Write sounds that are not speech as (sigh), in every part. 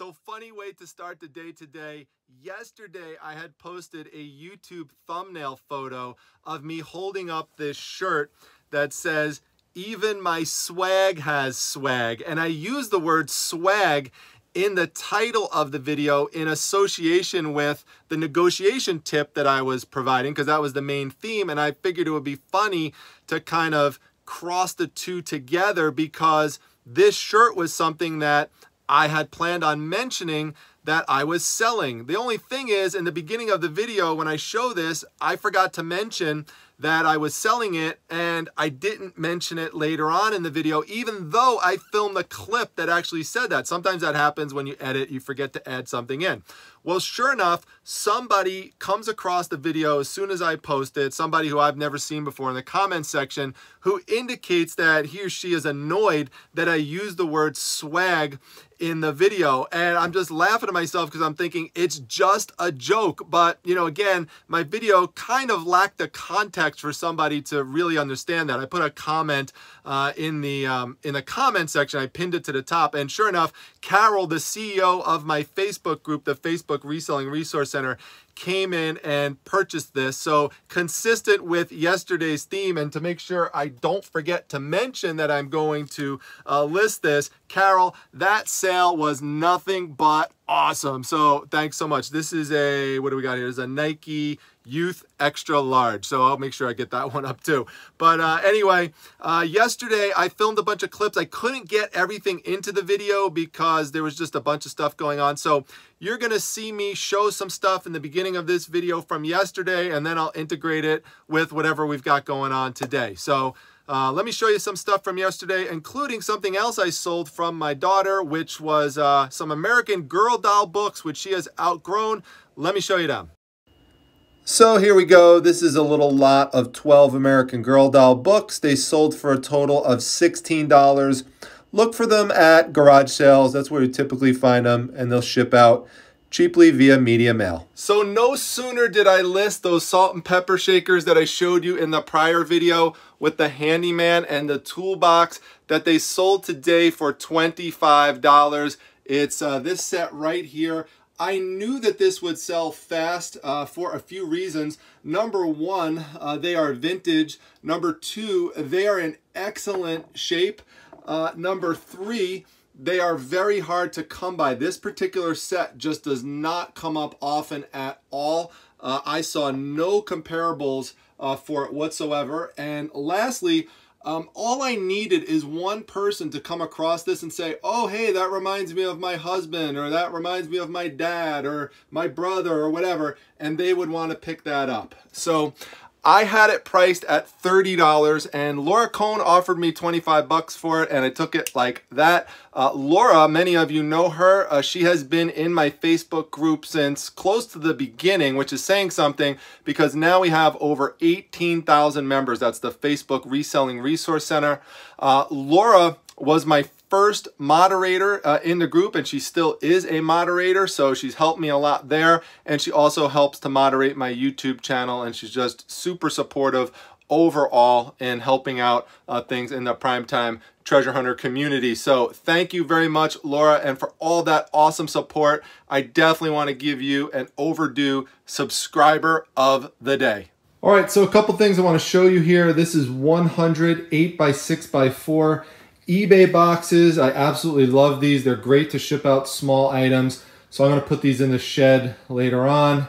So funny way to start the day today. Yesterday, I had posted a YouTube thumbnail photo of me holding up this shirt that says, even my swag has swag. And I use the word swag in the title of the video in association with the negotiation tip that I was providing because that was the main theme. And I figured it would be funny to kind of cross the two together because this shirt was something that I had planned on mentioning that I was selling. The only thing is, in the beginning of the video, when I show this, I forgot to mention that I was selling it and I didn't mention it later on in the video, even though I filmed the clip that actually said that. Sometimes that happens when you edit, you forget to add something in. Well, sure enough, somebody comes across the video as soon as I post it, somebody who I've never seen before in the comments section, who indicates that he or she is annoyed that I use the word swag in the video. And I'm just laughing at myself because I'm thinking it's just a joke. But, you know, again, my video kind of lacked the context for somebody to really understand that. I put a comment uh, in the um, in the comment section. I pinned it to the top. And sure enough, Carol, the CEO of my Facebook group, the Facebook Reselling Resource Center, came in and purchased this. So consistent with yesterday's theme and to make sure I don't forget to mention that I'm going to uh, list this, Carol, that sale was nothing but awesome. So thanks so much. This is a, what do we got here? Is a Nike youth extra large. So I'll make sure I get that (laughs) one up too. But uh, anyway, uh, yesterday I filmed a bunch of clips. I couldn't get everything into the video because there was just a bunch of stuff going on. So you're to see me show some stuff in the beginning of this video from yesterday, and then I'll integrate it with whatever we've got going on today. So uh, let me show you some stuff from yesterday, including something else I sold from my daughter, which was uh, some American Girl doll books, which she has outgrown. Let me show you them. So here we go. This is a little lot of 12 American Girl doll books. They sold for a total of $16. Look for them at garage sales. That's where you typically find them, and they'll ship out cheaply via media mail. So no sooner did I list those salt and pepper shakers that I showed you in the prior video with the handyman and the toolbox that they sold today for $25. It's uh, this set right here. I knew that this would sell fast uh, for a few reasons. Number one, uh, they are vintage. Number two, they are in excellent shape. Uh, number three, they are very hard to come by. This particular set just does not come up often at all. Uh, I saw no comparables uh, for it whatsoever. And lastly, um, all I needed is one person to come across this and say, oh, hey, that reminds me of my husband, or that reminds me of my dad, or my brother, or whatever, and they would want to pick that up. So I had it priced at $30 and Laura Cohn offered me 25 bucks for it and I took it like that. Uh, Laura, many of you know her. Uh, she has been in my Facebook group since close to the beginning, which is saying something because now we have over 18,000 members. That's the Facebook Reselling Resource Center. Uh, Laura was my first moderator uh, in the group and she still is a moderator so she's helped me a lot there and she also helps to moderate my YouTube channel and she's just super supportive overall in helping out uh, things in the primetime treasure hunter community. So thank you very much, Laura, and for all that awesome support. I definitely want to give you an overdue subscriber of the day. All right, so a couple things I want to show you here. This is 108 by 6 by 4 eBay boxes, I absolutely love these. They're great to ship out small items. So I'm gonna put these in the shed later on.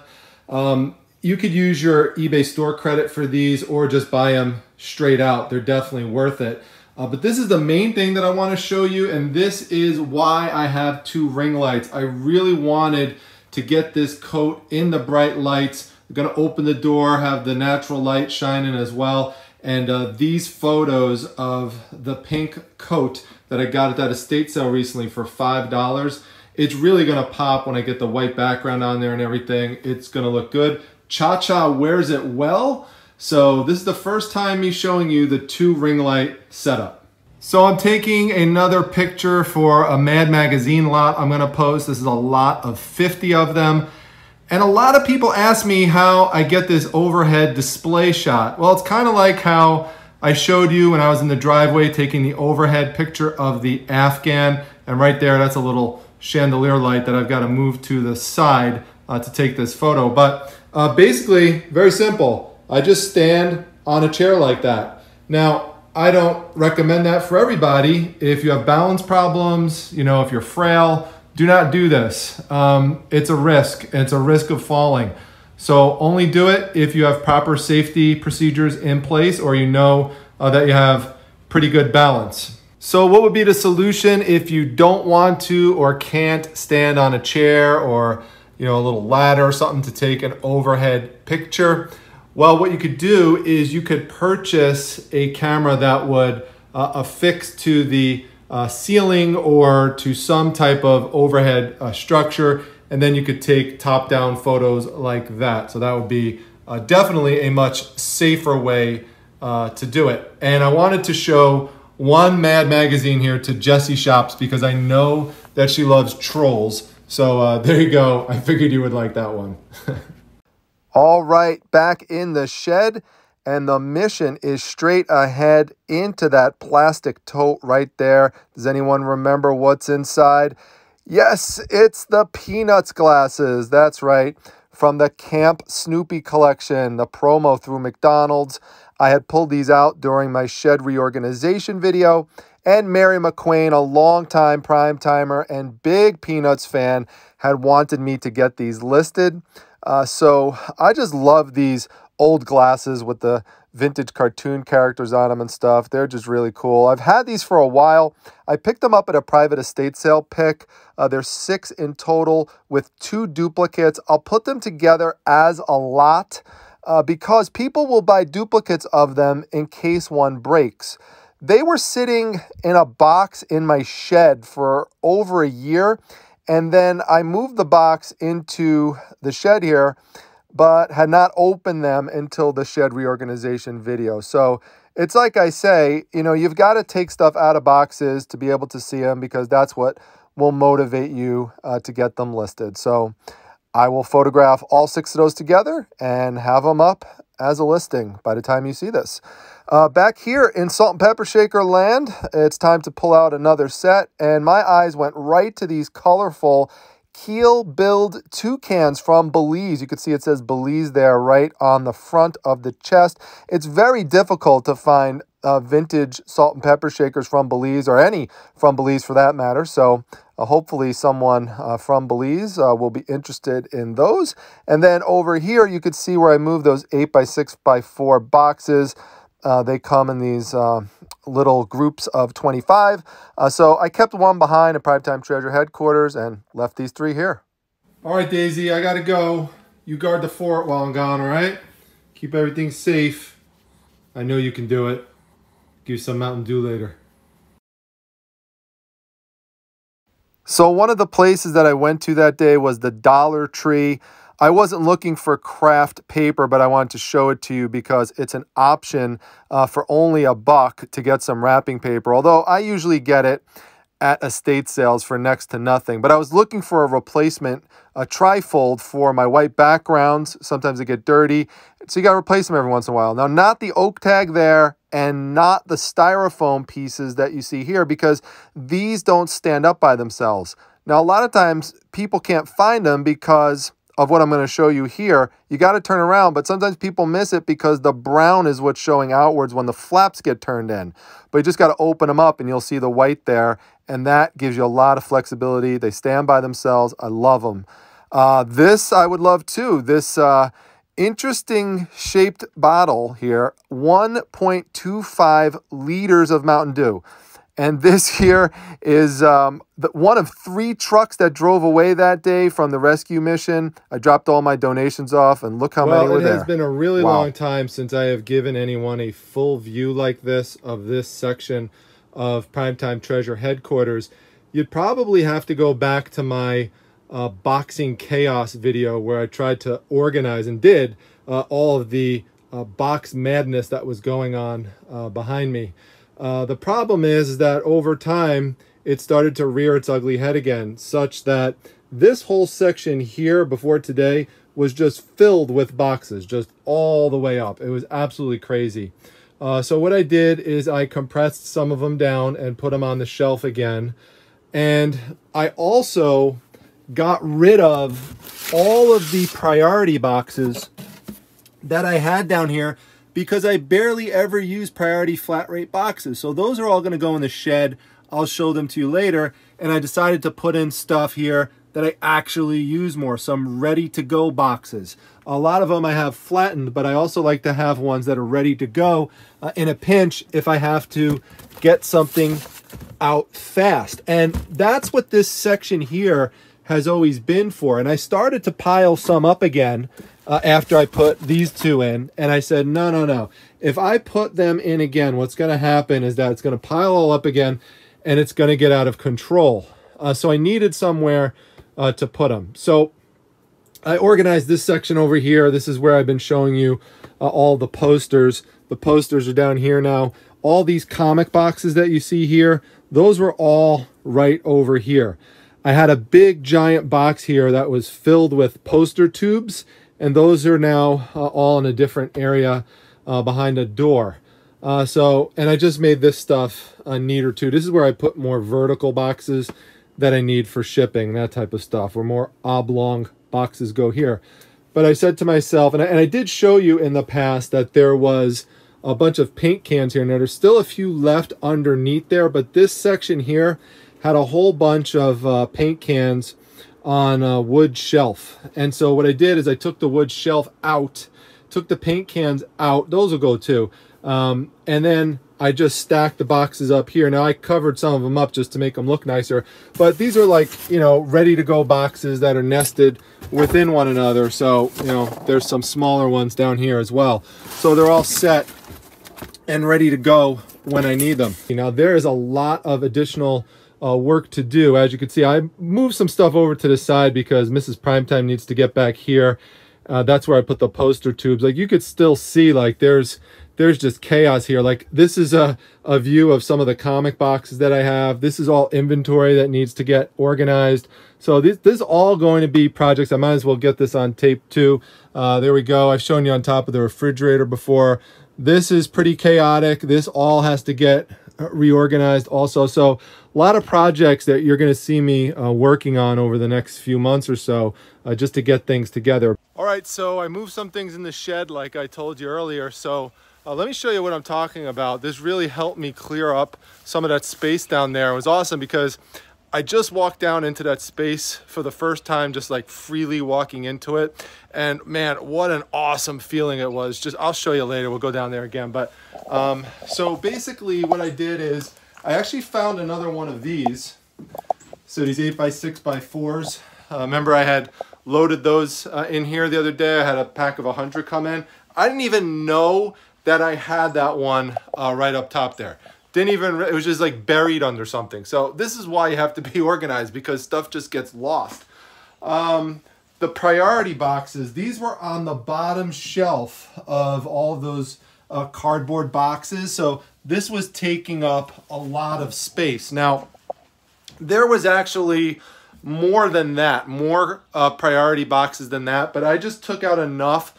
Um, you could use your eBay store credit for these or just buy them straight out. They're definitely worth it. Uh, but this is the main thing that I wanna show you and this is why I have two ring lights. I really wanted to get this coat in the bright lights. I'm gonna open the door, have the natural light shining as well. And uh, these photos of the pink coat that I got at that estate sale recently for $5, it's really gonna pop when I get the white background on there and everything. It's gonna look good. Cha-Cha wears it well. So this is the first time me showing you the two ring light setup. So I'm taking another picture for a Mad Magazine lot I'm gonna post. This is a lot of 50 of them. And a lot of people ask me how I get this overhead display shot. Well, it's kind of like how I showed you when I was in the driveway taking the overhead picture of the Afghan. And right there, that's a little chandelier light that I've got to move to the side uh, to take this photo. But uh, basically, very simple. I just stand on a chair like that. Now, I don't recommend that for everybody. If you have balance problems, you know, if you're frail, do not do this. Um, it's a risk. It's a risk of falling. So only do it if you have proper safety procedures in place or you know uh, that you have pretty good balance. So what would be the solution if you don't want to or can't stand on a chair or you know a little ladder or something to take an overhead picture? Well, what you could do is you could purchase a camera that would uh, affix to the uh, ceiling or to some type of overhead uh, structure and then you could take top-down photos like that. So that would be uh, definitely a much safer way uh, to do it. And I wanted to show one Mad Magazine here to Jessie Shops because I know that she loves trolls. So uh, (laughs) there you go. I figured you would like that one. (laughs) All right, back in the shed and the mission is straight ahead into that plastic tote right there. Does anyone remember what's inside? Yes, it's the Peanuts glasses. That's right. From the Camp Snoopy collection, the promo through McDonald's. I had pulled these out during my shed reorganization video. And Mary McQueen, a longtime prime timer and big Peanuts fan, had wanted me to get these listed. Uh, so I just love these old glasses with the vintage cartoon characters on them and stuff. They're just really cool. I've had these for a while. I picked them up at a private estate sale pick. Uh, there's six in total with two duplicates. I'll put them together as a lot uh, because people will buy duplicates of them in case one breaks. They were sitting in a box in my shed for over a year. And then I moved the box into the shed here but had not opened them until the shed reorganization video. So it's like I say, you know, you've got to take stuff out of boxes to be able to see them because that's what will motivate you uh, to get them listed. So I will photograph all six of those together and have them up as a listing by the time you see this. Uh, back here in Salt and Pepper Shaker land, it's time to pull out another set, and my eyes went right to these colorful keel-billed toucans from Belize. You can see it says Belize there right on the front of the chest. It's very difficult to find uh, vintage salt and pepper shakers from Belize or any from Belize for that matter. So uh, hopefully someone uh, from Belize uh, will be interested in those. And then over here, you could see where I moved those 8 by 6 by 4 boxes. Uh, they come in these uh, little groups of 25. Uh, so I kept one behind at Primetime Treasure headquarters and left these three here. All right, Daisy, I got to go. You guard the fort while I'm gone, all right? Keep everything safe. I know you can do it. Give you some Mountain Dew later. So one of the places that I went to that day was the Dollar Tree. I wasn't looking for craft paper, but I wanted to show it to you because it's an option uh, for only a buck to get some wrapping paper. Although I usually get it at estate sales for next to nothing. But I was looking for a replacement, a trifold for my white backgrounds. Sometimes they get dirty. So you got to replace them every once in a while. Now, not the oak tag there and not the styrofoam pieces that you see here because these don't stand up by themselves. Now, a lot of times people can't find them because of what I'm going to show you here, you got to turn around, but sometimes people miss it because the brown is what's showing outwards when the flaps get turned in. But you just got to open them up and you'll see the white there, and that gives you a lot of flexibility. They stand by themselves. I love them. Uh, this I would love too. This uh, interesting shaped bottle here, 1.25 liters of Mountain Dew. And this here is um, the, one of three trucks that drove away that day from the rescue mission. I dropped all my donations off, and look how well, many were there. It has been a really wow. long time since I have given anyone a full view like this of this section of Primetime Treasure headquarters. You'd probably have to go back to my uh, boxing chaos video where I tried to organize and did uh, all of the uh, box madness that was going on uh, behind me. Uh, the problem is that over time, it started to rear its ugly head again, such that this whole section here before today was just filled with boxes, just all the way up. It was absolutely crazy. Uh, so what I did is I compressed some of them down and put them on the shelf again. And I also got rid of all of the priority boxes that I had down here because I barely ever use priority flat rate boxes. So those are all gonna go in the shed. I'll show them to you later. And I decided to put in stuff here that I actually use more, some ready to go boxes. A lot of them I have flattened, but I also like to have ones that are ready to go uh, in a pinch if I have to get something out fast. And that's what this section here has always been for. And I started to pile some up again uh, after I put these two in. And I said, no, no, no. If I put them in again, what's going to happen is that it's going to pile all up again and it's going to get out of control. Uh, so I needed somewhere uh, to put them. So I organized this section over here. This is where I've been showing you uh, all the posters. The posters are down here now. All these comic boxes that you see here, those were all right over here. I had a big giant box here that was filled with poster tubes and those are now uh, all in a different area uh, behind a door. Uh, so, and I just made this stuff uh, neater too. This is where I put more vertical boxes that I need for shipping, that type of stuff, where more oblong boxes go here. But I said to myself, and I, and I did show you in the past that there was a bunch of paint cans here. Now there's still a few left underneath there, but this section here had a whole bunch of uh, paint cans on a wood shelf. And so what I did is I took the wood shelf out, took the paint cans out, those will go too. Um, and then I just stacked the boxes up here. Now I covered some of them up just to make them look nicer, but these are like, you know, ready to go boxes that are nested within one another. So, you know, there's some smaller ones down here as well. So they're all set and ready to go when I need them. Now there is a lot of additional uh, work to do. As you can see, I moved some stuff over to the side because Mrs. Primetime needs to get back here. Uh, that's where I put the poster tubes. Like you could still see like there's there's just chaos here. Like this is a, a view of some of the comic boxes that I have. This is all inventory that needs to get organized. So this, this is all going to be projects. I might as well get this on tape too. Uh, there we go. I've shown you on top of the refrigerator before. This is pretty chaotic. This all has to get reorganized also. So a lot of projects that you're going to see me uh, working on over the next few months or so uh, just to get things together. All right, so I moved some things in the shed like I told you earlier. So uh, let me show you what I'm talking about. This really helped me clear up some of that space down there. It was awesome because I just walked down into that space for the first time, just like freely walking into it. And man, what an awesome feeling it was. Just, I'll show you later. We'll go down there again. But um, so basically what I did is I actually found another one of these. So these 8 by 6 by 4s. Uh, remember I had loaded those uh, in here the other day. I had a pack of 100 come in. I didn't even know that I had that one uh, right up top there. Didn't even, it was just like buried under something. So this is why you have to be (laughs) organized because stuff just gets lost. Um, the priority boxes, these were on the bottom shelf of all of those uh, cardboard boxes. So this was taking up a lot of space. Now, there was actually more than that, more uh, priority boxes than that, but I just took out enough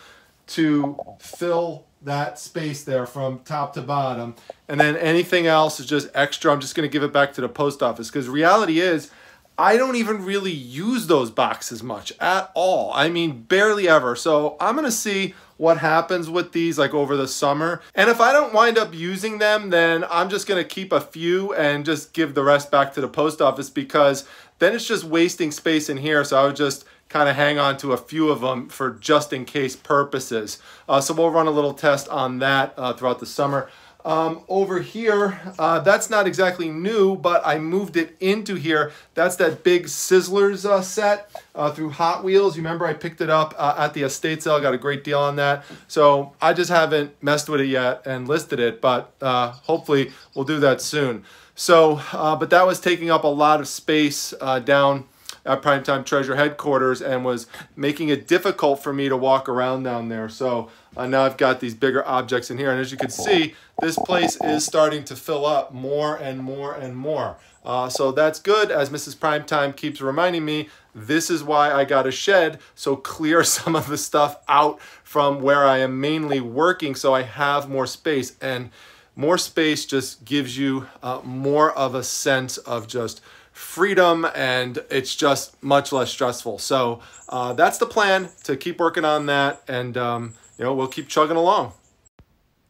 to fill that space there from top to bottom. And then anything else is just extra. I'm just going to give it back to the post office because reality is I don't even really use those boxes much at all. I mean, barely ever. So I'm going to see what happens with these like over the summer. And if I don't wind up using them, then I'm just gonna keep a few and just give the rest back to the post office because then it's just wasting space in here. So I would just kind of hang on to a few of them for just in case purposes. Uh, so we'll run a little test on that uh, throughout the summer. Um, over here, uh, that's not exactly new, but I moved it into here. That's that big Sizzlers uh, set uh, through Hot Wheels. You remember I picked it up uh, at the estate sale, got a great deal on that. So I just haven't messed with it yet and listed it, but uh, hopefully we'll do that soon. So, uh, but that was taking up a lot of space down at Primetime Treasure headquarters and was making it difficult for me to walk around down there. So uh, now I've got these bigger objects in here. And as you can see, this place is starting to fill up more and more and more. Uh, so that's good. As Mrs. Primetime keeps reminding me, this is why I got a shed. So clear (laughs) some of the stuff out from where I am mainly working so I have more space. And more space just gives you uh, more of a sense of just freedom and it's just much less stressful. So uh, that's the plan to keep working on that and um, you know we'll keep chugging along.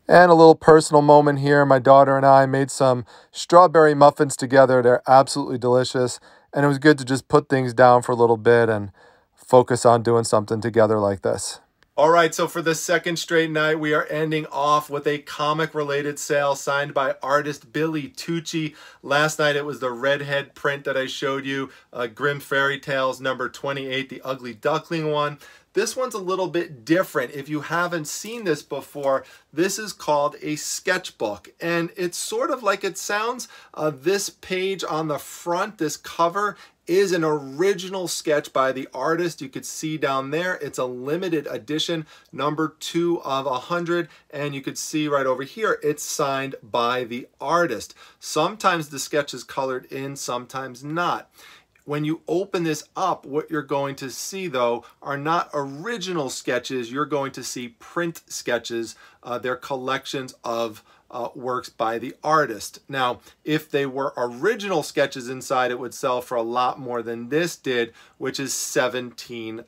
And a little personal moment here. My daughter and I made some strawberry muffins together. They're absolutely delicious. And it was good to just put things down for a little bit and focus on doing something together like this. All right, so for the second straight night, we are ending off with a comic related sale signed by artist Billy Tucci. Last night it was the redhead print that I showed you, uh, Grimm Fairy Tales number 28, the Ugly Duckling one. This one's a little bit different. If you haven't seen this before, this is called a sketchbook. And it's sort of like it sounds. Uh, this page on the front, this cover, is an original sketch by the artist. You could see down there, it's a limited edition, number two of a hundred. And you could see right over here, it's signed by the artist. Sometimes the sketch is colored in, sometimes not. When you open this up, what you're going to see though are not original sketches, you're going to see print sketches. Uh, they're collections of uh, works by the artist. Now, if they were original sketches inside, it would sell for a lot more than this did, which is $17.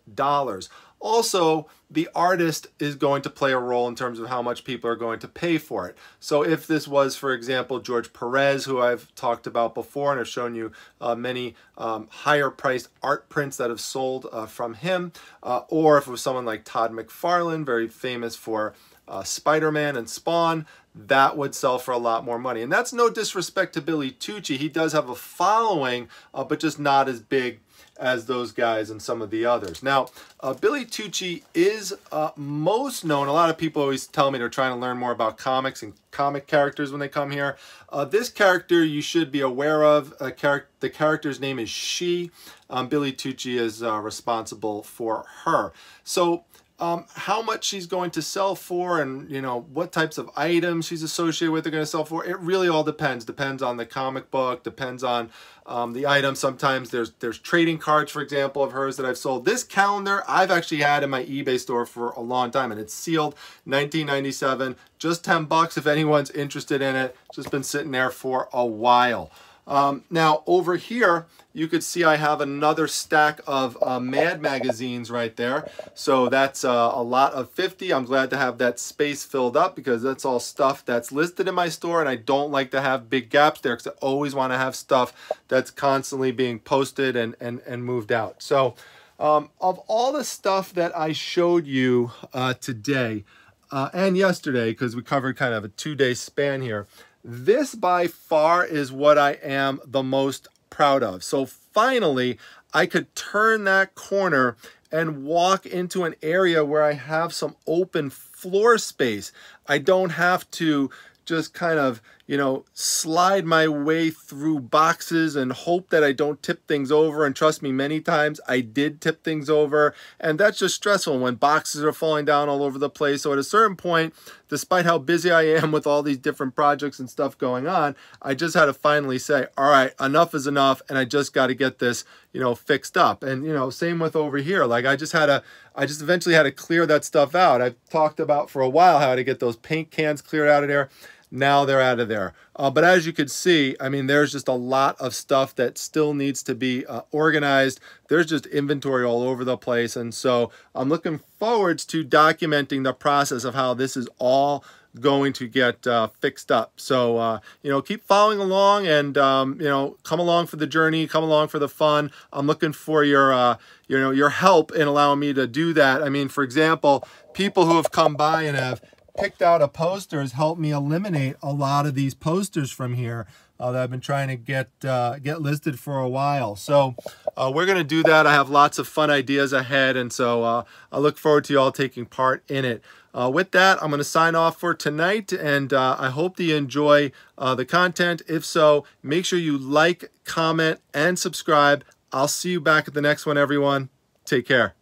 Also, the artist is going to play a role in terms of how much people are going to pay for it. So if this was, for example, George Perez, who I've talked about before and have shown you uh, many um, higher priced art prints that have sold uh, from him, uh, or if it was someone like Todd McFarlane, very famous for uh, Spider-Man and Spawn, that would sell for a lot more money. And that's no disrespect to Billy Tucci. He does have a following, uh, but just not as big as those guys and some of the others. Now, uh, Billy Tucci is uh, most known. A lot of people always tell me they're trying to learn more about comics and comic characters when they come here. Uh, this character you should be aware of. Char the character's name is Shi. Um, Billy Tucci is uh, responsible for her. So um, how much she's going to sell for and you know what types of items she's associated with are going to sell for. It really all depends. Depends on the comic book depends on um, the item. Sometimes there's there's trading cards for example of hers that I've sold. This calendar I've actually had in my eBay store for a long time and it's sealed 1997 just 10 bucks if anyone's interested in it. Just been sitting there for a while um, now over here, you could see I have another stack of uh, Mad magazines right there. So that's uh, a lot of 50. I'm glad to have that space filled up because that's all stuff that's listed in my store and I don't like to have big gaps there because I always want to have stuff that's constantly being posted and, and, and moved out. So um, of all the stuff that I showed you uh, today uh, and yesterday, because we covered kind of a two-day span here, this by far is what I am the most proud of. So finally, I could turn that corner and walk into an area where I have some open floor space. I don't have to just kind of you know, slide my way through boxes and hope that I don't tip things over. And trust me, many times I did tip things over. And that's just stressful when boxes are falling down all over the place. So at a certain point, despite how busy I am with all these different projects and stuff going on, I just had to finally say, all right, enough is enough. And I just got to get this, you know, fixed up. And, you know, same with over here. Like I just had to, I just eventually had to clear that stuff out. I've talked about for a while how to get those paint cans cleared out of there now they're out of there. Uh, but as you can see, I mean, there's just a lot of stuff that still needs to be uh, organized. There's just inventory all over the place. And so I'm looking forwards to documenting the process of how this is all going to get uh, fixed up. So, uh, you know, keep following along and, um, you know, come along for the journey, come along for the fun. I'm looking for your, uh, you know, your help in allowing me to do that. I mean, for example, people who have come by and have picked out a poster has helped me eliminate a lot of these posters from here uh, that I've been trying to get uh, get listed for a while. So uh, we're going to do that. I have lots of fun ideas ahead, and so uh, I look forward to you all taking part in it. Uh, with that, I'm going to sign off for tonight, and uh, I hope that you enjoy the content. If so, make sure you like, comment, and subscribe. I'll see you back at the next one, everyone. Take care.